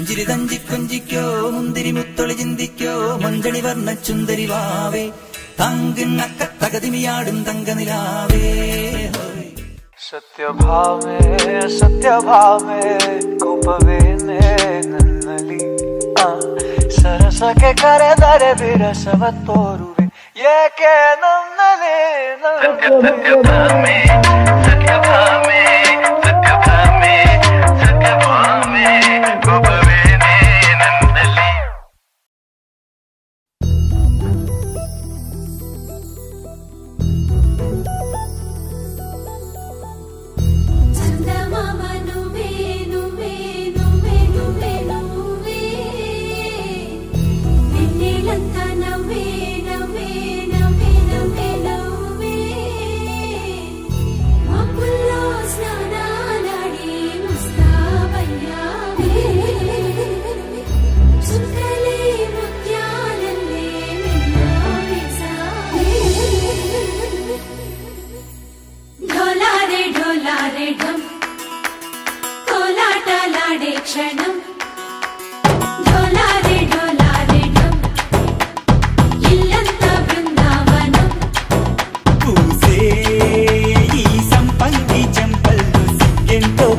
പുഞ്ചിരി തഞ്ചി കൊഞ്ചിക്കോ മുന്തിരി മുത്തൊളി ചിന്തിക്കോ മഞ്ചണി വർണ്ണ ചുന്തരി വാവേ തങ്കുന്നക്ക തകതിമിയാടും തങ്കനിലാവേ സത്യഭാവേ സത്യഭാവേ കോപവേനെ നന്നലി ആ സരസക്കെ കരതരെ വിരസവ തോരുവേ ഏകേ നന്നലേ സത്യഭാവേ സത്യഭാവേ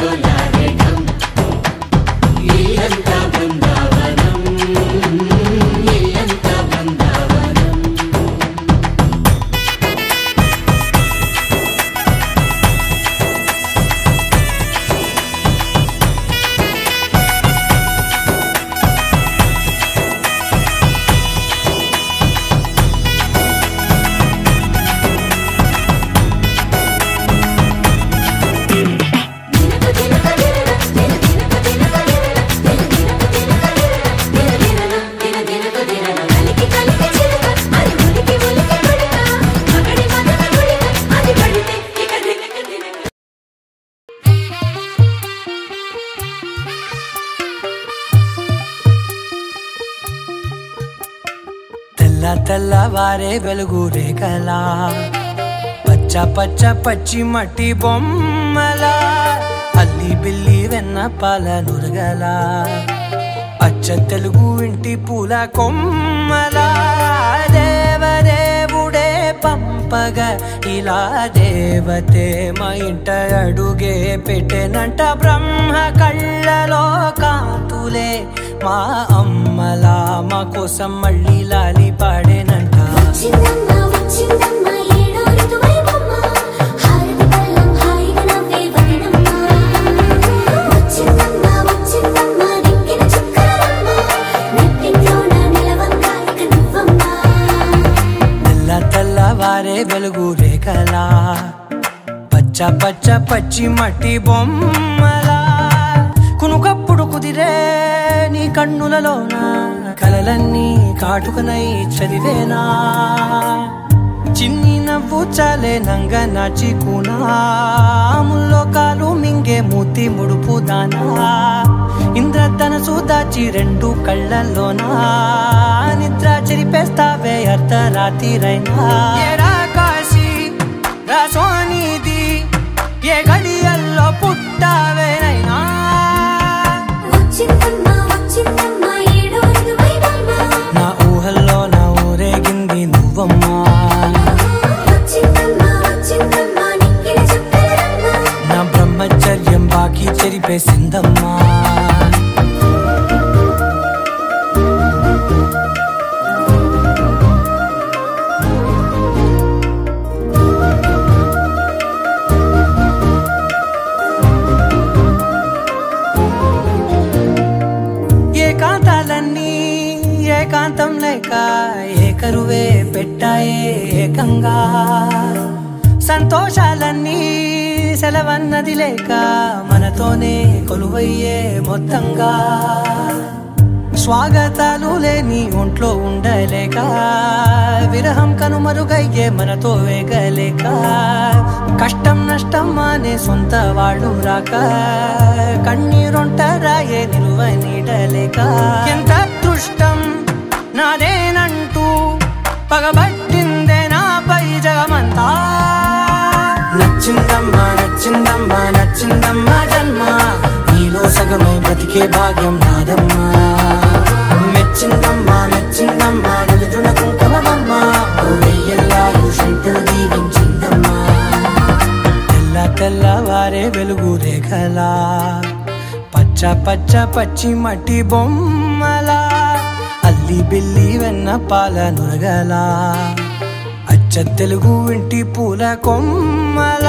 Lula. తెల్ల తెల్లవారే వెలుగు రేఖలా. పచ్చ పచ్చ పచ్చి మట్టి బొమ్మల. అల్లి బిల్లి వెన్న పాల నురగల. అచ్చ తెలుగు ఇంటి పూల కొమ్మలా. పంపగ ఇలా దేవతే మా ఇంట అడుగే పెట్టెనంట బ్రహ్మ కళ్ళలో కాంతులే. మా అమ్మలా మా కోసం మళ్ళీ లాలి పాడేనంట. వారే వెలుగు రేఖలా. పచ్చ పచ్చ పచ్చి మట్టి బొమ్మలా. కునుకప్పుడు కుదిరే నీ కన్నులలోన కలలన్నీ కాటుకనై చదివేనా. చిన్ని నవ్వు చాలే నంగ నాచి కాలు మింగే మూతి ముడుపు దానా ఇంద్రధనసు దాచి రెండు కళ్ళల్లోనా నిద్ర చెరిపేస్తావే అర్ధరాత్రిరైనా ఏరా కాశీ రాసోనిది ఏ గడి ఏకాంతం లేక ఏకరువే పెట్టాయే ఏకంగా. సంతోషాలన్నీ సెలవన్నది లేక మనతోనే కొలువయ్యే మొత్తంగా. స్వాగతాలు లేని ఒంట్లో ఉండలేక విరహం కనుమరుగయ్యే మనతో వేగలేక కష్టం నష్టం అనే సొంత వాళ్ళు రాక కన్నీరొంటరాయే నిలువ నీడలేక ఎంత అదృష్టం నాదేనంటూ పగబట్టిందే నాపై జగమంతా. నచ్చిందమ్మా నచ్చిందమ్మా నచ్చిందమ్మా జన్మ. నీలో సగమై బ్రతికే భాగ్యం నాదమ్మా. మెచ్చిందమ్మా మెచ్చిందమ్మా నిలుతున్న కుంకుమమ్మా వెయ్యల్లాలు శంకరు దీవించిందమ్మా. తెల్ల తెల్లవారే వెలుగు రేఖలా. పచ్చ పచ్చ పచ్చి మట్టి బొమ్మలా. అల్లి బిల్లి వెన్న పాల నురగలా. అచ్చ తెలుగు ఇంటి పూల కొమ్మల.